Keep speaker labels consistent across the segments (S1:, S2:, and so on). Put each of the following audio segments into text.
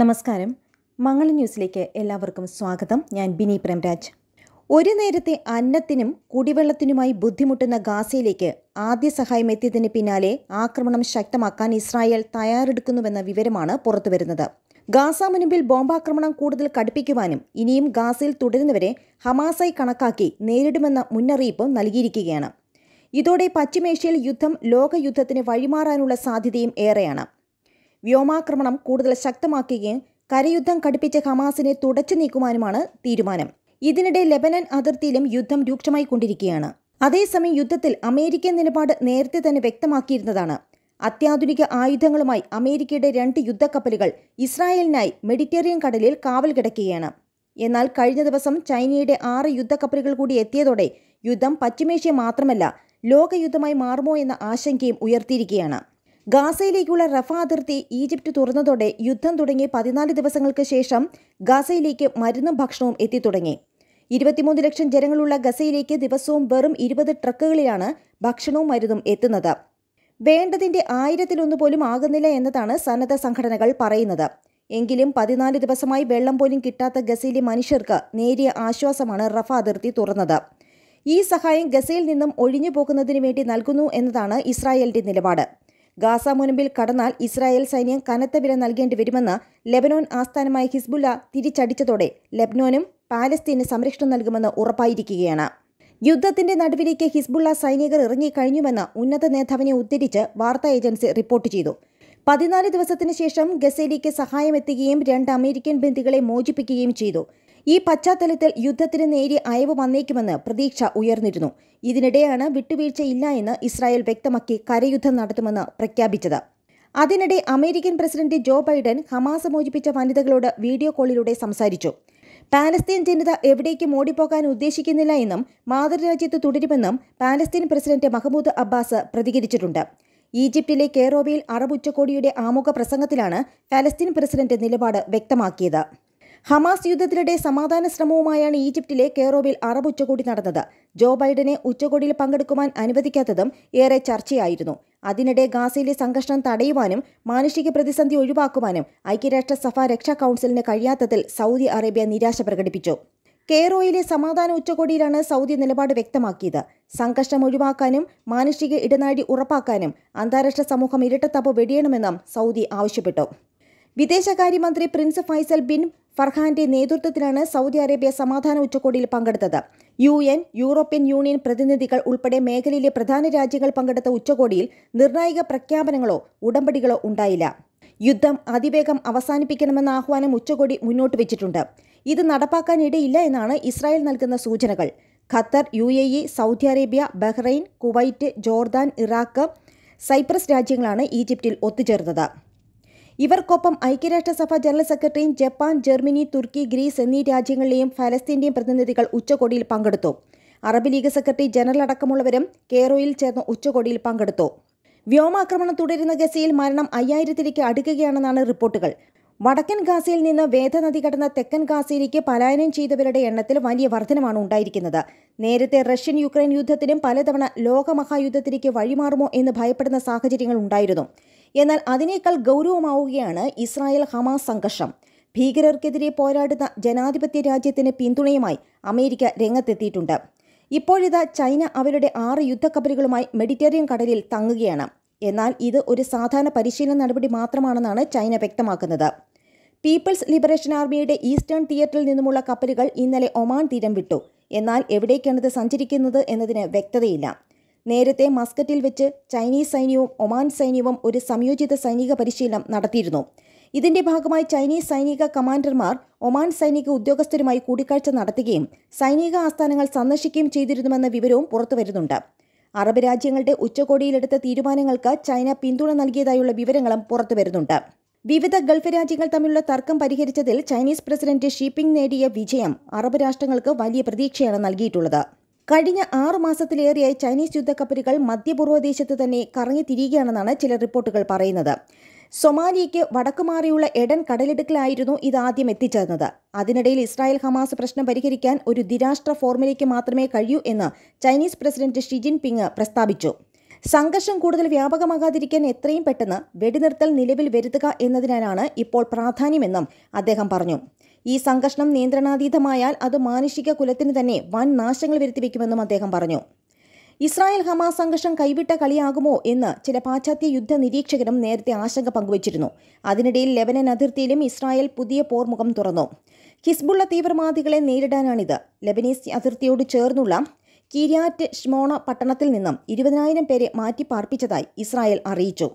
S1: നമസ്കാരം. മംഗള ന്യൂസിലേക്ക് എല്ലാവർക്കും സ്വാഗതം. ഞാൻ ബിനി പ്രേംരാജ്. ഒരു നേരത്തെ അന്നത്തിനും കുടിവെള്ളത്തിനുമായി ബുദ്ധിമുട്ടുന്ന ഗാസയിലേക്ക് ആദ്യ സഹായം എത്തിയതിന് പിന്നാലെ ആക്രമണം ശക്തമാക്കാൻ ഇസ്രായേൽ തയ്യാറെടുക്കുന്നുവെന്ന വിവരമാണ് പുറത്തുവരുന്നത്. ഗാസ മുൻപിൽ ബോംബാക്രമണം കൂടുതൽ കടുപ്പിക്കുവാനും ഇനിയും ഗാസയിൽ തുടരുന്നവരെ ഹമാസായി കണക്കാക്കി നേരിടുമെന്ന മുന്നറിയിപ്പ് നൽകിയിരിക്കുകയാണ്. ഇതോടെ പശ്ചിമേഷ്യയിൽ യുദ്ധം ലോകയുദ്ധത്തിന് വഴിമാറാനുള്ള സാധ്യതയും ഏറെയാണ്. വ്യോമാക്രമണം കൂടുതൽ ശക്തമാക്കുകയും കരയുദ്ധം കടുപ്പിച്ച ഹമാസിനെ തുടച്ചു നീക്കുവാനുമാണ് തീരുമാനം. ഇതിനിടെ ലെബനൻ അതിർത്തിയിലും യുദ്ധം രൂക്ഷമായി കൊണ്ടിരിക്കുകയാണ്. അതേസമയം യുദ്ധത്തിൽ അമേരിക്കൻ നിലപാട് നേരത്തെ തന്നെ വ്യക്തമാക്കിയിരുന്നതാണ്. അത്യാധുനിക ആയുധങ്ങളുമായി അമേരിക്കയുടെ രണ്ട് യുദ്ധക്കപ്പലുകൾ ഇസ്രായേലിനായി മെഡിറ്ററേനിയൻ കടലിൽ കാവൽ കിടക്കുകയാണ്. എന്നാൽ കഴിഞ്ഞ ദിവസം ചൈനയുടെ ആറ് യുദ്ധക്കപ്പലുകൾ കൂടി എത്തിയതോടെ യുദ്ധം പശ്ചിമേഷ്യ മാത്രമല്ല ലോകയുദ്ധമായി മാറുമോ എന്ന ആശങ്കയും ഉയർത്തിയിരിക്കുകയാണ്. ഗാസയിലേക്കുള്ള റഫ അതിർത്തി ഈജിപ്റ്റ് തുറന്നതോടെ യുദ്ധം തുടങ്ങി പതിനാല് ദിവസങ്ങൾക്ക് ശേഷം ഗാസയിലേക്ക് മരുന്നും ഭക്ഷണവും എത്തിത്തുടങ്ങി. ഇരുപത്തിമൂന്ന് ലക്ഷം ജനങ്ങളുള്ള ഗസയിലേക്ക് ദിവസവും വെറും ഇരുപത് ട്രക്കുകളിലാണ് ഭക്ഷണവും മരുന്നും എത്തുന്നത്. വേണ്ടതിന്റെ ആയിരത്തിലൊന്നു പോലും ആകുന്നില്ല എന്നതാണ് സന്നദ്ധ സംഘടനകൾ പറയുന്നത്. എങ്കിലും പതിനാല് ദിവസമായി വെള്ളം പോലും കിട്ടാത്ത ഗസയിലെ മനുഷ്യർക്ക് നേരിയ ആശ്വാസമാണ് റഫ അതിർത്തി തുറന്നത്. ഈ സഹായം ഗസയിൽ നിന്നും ഒഴിഞ്ഞു പോകുന്നതിന് വേണ്ടി നൽകുന്നു എന്നതാണ് ഇസ്രായേലിന്റെ നിലപാട്. ഗാസ മുനമ്പിൽ കടന്നാൽ ഇസ്രായേൽ സൈന്യം കനത്ത വില നൽകേണ്ടി വരുമെന്ന് ലെബനോൻ ആസ്ഥാനമായ ഹിസ്ബുല്ല തിരിച്ചടിച്ചതോടെ ലെബനോനും പാലസ്തീന് സംരക്ഷണം നൽകുമെന്ന് ഉറപ്പായിരിക്കുകയാണ്. യുദ്ധത്തിന്റെ നടുവിലേക്ക് ഹിസ്ബുള്ള സൈനികർ ഇറങ്ങിക്കഴിഞ്ഞുവെന്ന് ഉന്നത നേതാവിനെ ഉദ്ധരിച്ച് വാർത്താ ഏജൻസി റിപ്പോർട്ട് ചെയ്തു. പതിനാല് ദിവസത്തിന് ശേഷം ഗസയിലേക്ക് സഹായമെത്തുകയും രണ്ട് അമേരിക്കൻ ബന്ധികളെ മോചിപ്പിക്കുകയും ചെയ്തു. ഈ പശ്ചാത്തലത്തിൽ യുദ്ധത്തിന് നേരിയ അയവ് വന്നേക്കുമെന്ന് പ്രതീക്ഷ ഉയർന്നിരുന്നു. ഇതിനിടെയാണ് വിട്ടുവീഴ്ചയില്ല എന്ന് ഇസ്രായേൽ വ്യക്തമാക്കി കരയുദ്ധം നടത്തുമെന്ന് പ്രഖ്യാപിച്ചത്. അതിനിടെ American president Joe Biden Hamas മോചിപ്പിച്ച വനിതകളോട് വീഡിയോ കോളിലൂടെ സംസാരിച്ചു. പാലസ്തീൻ ജനത എവിടേക്കും ഓടിപ്പോകാൻ ഉദ്ദേശിക്കുന്നില്ല എന്നും മാതൃരാജ്യത്ത് തുടരുമെന്നും പാലസ്തീൻ പ്രസിഡന്റ് മഹ്മൂദ് അബ്ബാസ് പ്രതികരിച്ചിട്ടുണ്ട്. ഈജിപ്തിലെ കെയറോബിയിൽ അറബ് ഉച്ചകോടിയുടെ ആമുഖ പ്രസംഗത്തിലാണ് പാലസ്തീൻ പ്രസിഡന്റ് നിലപാട് വ്യക്തമാക്കിയത്. ഹമാസ് യുദ്ധത്തിനിടെ സമാധാന ശ്രമവുമായാണ് ഈജിപ്തിലെ കെയറോവിൽ അറബ് ഉച്ചകോടി നടന്നത്. ജോ ബൈഡനെ ഉച്ചകോടിയിൽ പങ്കെടുക്കുവാൻ അനുവദിക്കാത്തതും ഏറെ ചർച്ചയായിരുന്നു. അതിനിടെ ഗാസയിലെ സംഘർഷം തടയുവാനും മാനുഷിക പ്രതിസന്ധി ഒഴിവാക്കുവാനും ഐക്യരാഷ്ട്രസഭ രക്ഷാ കൌൺസിലിന് കഴിയാത്തതിൽ സൗദി അറേബ്യ നിരാശ പ്രകടിപ്പിച്ചു. കെയറോയിലെ സമാധാന ഉച്ചകോടിയിലാണ് സൗദി നിലപാട് വ്യക്തമാക്കിയത്. സംഘർഷം ഒഴിവാക്കാനും മാനുഷിക ഇടനാഴി ഉറപ്പാക്കാനും അന്താരാഷ്ട്ര സമൂഹം ഇരട്ടത്തപ്പ് വെടിയണമെന്നും സൗദി ആവശ്യപ്പെട്ടു. വിദേശകാര്യമന്ത്രി പ്രിൻസ് ഫൈസൽ ബിൻ ഫർഹാന്റെ നേതൃത്വത്തിലാണ് സൗദി അറേബ്യ സമാധാന ഉച്ചകോടിയിൽ പങ്കെടുത്തത്. യു എൻ യൂറോപ്യൻ യൂണിയൻ പ്രതിനിധികൾ ഉൾപ്പെടെ മേഖലയിലെ പ്രധാന രാജ്യങ്ങൾ പങ്കെടുത്ത ഉച്ചകോടിയിൽ നിർണായക പ്രഖ്യാപനങ്ങളോ ഉടമ്പടികളോ ഉണ്ടായില്ല. യുദ്ധം അതിവേഗം അവസാനിപ്പിക്കണമെന്ന ആഹ്വാനം ഉച്ചകോടി മുന്നോട്ട് വെച്ചിട്ടുണ്ട്. ഇത് നടപ്പാക്കാനിടയില്ല എന്നാണ് ഇസ്രായേൽ നൽകുന്ന സൂചനകൾ. Qatar U A E Saudi Arabia Bahrain Kuwait Jordan Iraq Cyprus രാജ്യങ്ങളാണ് ഈജിപ്തിൽ ഒത്തുചേർന്നത് ഇവർക്കൊപ്പം ഐക്യരാഷ്ട്രസഭ ജനറൽ സെക്രട്ടറിയും ജപ്പാൻ ജർമ്മനി തുർക്കി ഗ്രീസ് എന്നീ രാജ്യങ്ങളിലെയും ഫലസ്തീന്റെയും പ്രതിനിധികൾ ഉച്ചകോടിയിൽ പങ്കെടുത്തു. അറബ് ലീഗ് സെക്രട്ടറി ജനറൽ അടക്കമുള്ളവരും കേറോയിൽ ചേർന്ന ഉച്ചകോടിയിൽ പങ്കെടുത്തു. വ്യോമാക്രമണം തുടരുന്ന ഗസയിൽ മരണം അയ്യായിരത്തിലേക്ക് അടുക്കുകയാണെന്നാണ് റിപ്പോർട്ടുകൾ. വടക്കൻ ഗാസയിൽ നിന്ന് വേദനദി കടന്ന തെക്കൻ ഗാസയിലേക്ക് പലായനം ചെയ്തവരുടെ എണ്ണത്തിൽ വലിയ വർധനമാണ് ഉണ്ടായിരിക്കുന്നത്. നേരത്തെ റഷ്യൻ യുക്രൈൻ യുദ്ധത്തിനും പലതവണ ലോകമഹായുദ്ധത്തിലേക്ക് വഴിമാറുമോ എന്ന് ഭയപ്പെടുന്ന സാഹചര്യങ്ങൾ ഉണ്ടായിരുന്നു. എന്നാൽ അതിനേക്കാൾ ഗൗരവമാവുകയാണ് ഇസ്രായേൽ ഹമാസ് സംഘർഷം. ഭീകരർക്കെതിരെ പോരാടുന്ന ജനാധിപത്യ രാജ്യത്തിന് പിന്തുണയുമായി അമേരിക്ക രംഗത്തെത്തിയിട്ടുണ്ട്. ഇപ്പോഴിതാ ചൈന അവരുടെ ആറ് യുദ്ധക്കപ്പലുകളുമായി മെഡിറ്ററേനിയൻ കടലിൽ തങ്ങുകയാണ്. എന്നാൽ ഇത് ഒരു സാധാരണ പരിശീലന നടപടി മാത്രമാണെന്നാണ് ചൈന വ്യക്തമാക്കുന്നത്. പീപ്പിൾസ് ലിബറേഷൻ ആർമിയുടെ ഈസ്റ്റേൺ തിയേറ്ററിൽ നിന്നുമുള്ള കപ്പലുകൾ ഇന്നലെ ഒമാൻ തീരം വിട്ടു. എന്നാൽ എവിടേക്കാണിത് സഞ്ചരിക്കുന്നത് എന്നതിന് വ്യക്തതയില്ല. നേരത്തെ മസ്കറ്റിൽ വെച്ച് ചൈനീസ് സൈന്യവും ഒമാൻ സൈന്യവും ഒരു സംയോജിത സൈനിക പരിശീലനം നടത്തിയിരുന്നു. ഇതിന്റെ ഭാഗമായി ചൈനീസ് സൈനിക കമാൻഡർമാർ ഒമാൻ സൈനിക ഉദ്യോഗസ്ഥരുമായി കൂടിക്കാഴ്ച നടത്തുകയും സൈനിക ആസ്ഥാനങ്ങൾ സന്ദർശിക്കുകയും ചെയ്തിരുന്നുവെന്ന വിവരവും പുറത്തുവരുന്നുണ്ട് അറബ് രാജ്യങ്ങളുടെ ഉച്ചകോടിയിലെടുത്ത തീരുമാനങ്ങൾക്ക് ചൈന പിന്തുണ നൽകിയതായുള്ള വിവരങ്ങളും പുറത്തുവരുന്നുണ്ട് വിവിധ ഗൾഫ് രാജ്യങ്ങൾ തമ്മിലുള്ള തർക്കം പരിഹരിച്ചതിൽ ചൈനീസ് പ്രസിഡന്റ് ഷീപ്പിംഗ് നേടിയ വിജയം അറബ് രാഷ്ട്രങ്ങൾക്ക് വലിയ പ്രതീക്ഷയാണ് നൽകിയിട്ടുള്ളത്. കഴിഞ്ഞ ആറു മാസത്തിലേറെയായി ചൈനീസ് യുദ്ധക്കപ്പലുകൾ മധ്യപൂർവദേശത്ത് തന്നെ കറങ്ങിത്തിരിയുകയാണെന്നാണ് ചില റിപ്പോർട്ടുകൾ പറയുന്നത്. സൊമാലിയയ്ക്ക് വടക്കുമാറിയുള്ള എഡൻ കടലിടുക്കിലായിരുന്നു ഇത് ആദ്യം എത്തിച്ചേർന്നത്. അതിനിടയിൽ ഇസ്രായേൽ ഹമാസ് പ്രശ്നം പരിഹരിക്കാൻ ഒരു ദ്വിരാഷ്ട്ര ഫോർമുലയ്ക്ക് മാത്രമേ കഴിയൂ എന്ന് ചൈനീസ് പ്രസിഡന്റ് ഷി ജിൻപിങ് പ്രസ്താവിച്ചു. സംഘർഷം കൂടുതൽ വ്യാപകമാകാതിരിക്കാൻ എത്രയും പെട്ടെന്ന് വെടിനിർത്തൽ നിലവിൽ വരുത്തുക എന്നതിനാലാണ് ഇപ്പോൾ പ്രാധാന്യമെന്നും അദ്ദേഹം പറഞ്ഞു. ഈ സംഘർഷം നിയന്ത്രണാതീതമായാൽ അത് മാനുഷിക കുലത്തിന് തന്നെ വൻ നാശങ്ങൾ വരുത്തിവെക്കുമെന്നും അദ്ദേഹം പറഞ്ഞു. ഇസ്രായേൽ ഹമാസ് സംഘർഷം കൈവിട്ട കളിയാകുമോ എന്ന് ചില പാശ്ചാത്യ യുദ്ധ നിരീക്ഷകരും നേരത്തെ ആശങ്ക പങ്കുവച്ചിരുന്നു. അതിനിടയിൽ ലെബനൻ അതിർത്തിയിലും ഇസ്രായേൽ പുതിയ പോർമുഖം തുറന്നു. ഹിസ്ബുള്ള തീവ്രവാദികളെ നേരിടാനാണിത്. ലെബനീസ് അതിർത്തിയോട് ചേർന്നുള്ള കീരിയാറ്റ് ഷ്മോണ പട്ടണത്തിൽ നിന്നും ഇരുപതിനായിരം പേരെ മാറ്റിപ്പാർപ്പിച്ചതായി ഇസ്രായേൽ അറിയിച്ചു.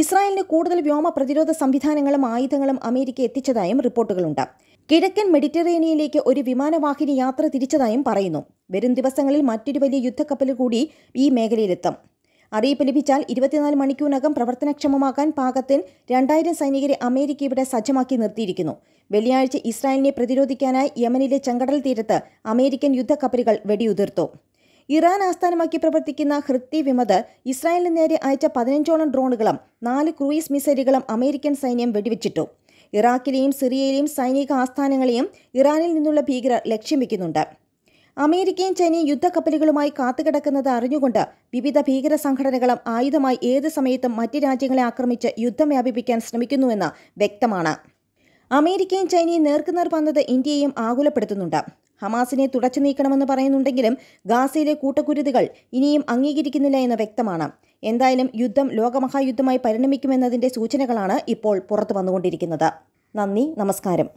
S1: ഇസ്രായേലിന് കൂടുതൽ വ്യോമ പ്രതിരോധ സംവിധാനങ്ങളും ആയുധങ്ങളും അമേരിക്ക എത്തിച്ചതായും റിപ്പോർട്ടുകളുണ്ട്. കിഴക്കൻ മെഡിറ്ററേനിയയിലേക്ക് ഒരു വിമാനവാഹിനി യാത്ര തിരിച്ചതായും പറയുന്നു. വരും ദിവസങ്ങളിൽ മറ്റൊരു വലിയ യുദ്ധക്കപ്പൽ കൂടി ഈ മേഖലയിലെത്തും. അറിയിപ്പ് ലഭിച്ചാൽ ഇരുപത്തിനാല് മണിക്കൂറിനകം പ്രവർത്തനക്ഷമമാക്കാൻ പാകത്തിൽ രണ്ടായിരം സൈനികരെ അമേരിക്ക ഇവിടെ സജ്ജമാക്കി നിർത്തിയിരിക്കുന്നു. വെള്ളിയാഴ്ച ഇസ്രായേലിനെ പ്രതിരോധിക്കാനായി യമനിലെ ചെങ്കടൽ തീരത്ത് അമേരിക്കൻ യുദ്ധക്കപ്പലുകൾ വെടിയുതിർത്തു. ഇറാൻ ആസ്ഥാനമാക്കി പ്രവർത്തിക്കുന്ന ഹൃത്തി വിമത് ഇസ്രായേലിന് നേരെ അയച്ച പതിനഞ്ചോളം ഡ്രോണുകളും നാല് ക്രൂയിസ് മിസൈലുകളും അമേരിക്കൻ സൈന്യം വെടിവെച്ചിട്ടു. ഇറാഖിലെയും സിറിയയിലെയും സൈനിക ആസ്ഥാനങ്ങളെയും ഇറാനിൽ നിന്നുള്ള ഭീകരർ ലക്ഷ്യം വയ്ക്കുന്നുണ്ട് അമേരിക്കയും ചൈനയും യുദ്ധക്കപ്പലുകളുമായി കാത്തുകിടക്കുന്നത് അറിഞ്ഞുകൊണ്ട് വിവിധ ഭീകര സംഘടനകളും ആയുധമായി ഏത് സമയത്തും മറ്റ് രാജ്യങ്ങളെ ആക്രമിച്ച് യുദ്ധം വ്യാപിപ്പിക്കാൻ ശ്രമിക്കുന്നുവെന്ന് വ്യക്തമാണ്. അമേരിക്കയും ചൈനയും നേർക്കുനേർ വന്നത് ഇന്ത്യയെയും ആകുലപ്പെടുത്തുന്നുണ്ട്. ഹമാസിനെ തുടച്ചു നീക്കണമെന്ന് പറയുന്നുണ്ടെങ്കിലും ഗാസയിലെ കൂട്ടക്കുരുതുകൾ ഇനിയും അംഗീകരിക്കുന്നില്ല എന്ന് വ്യക്തമാണ്. എന്തായാലും യുദ്ധം ലോകമഹായുദ്ധമായി പരിണമിക്കുമെന്നതിന്റെ സൂചനകളാണ് ഇപ്പോൾ പുറത്തു വന്നുകൊണ്ടിരിക്കുന്നത് നന്ദി നമസ്കാരം.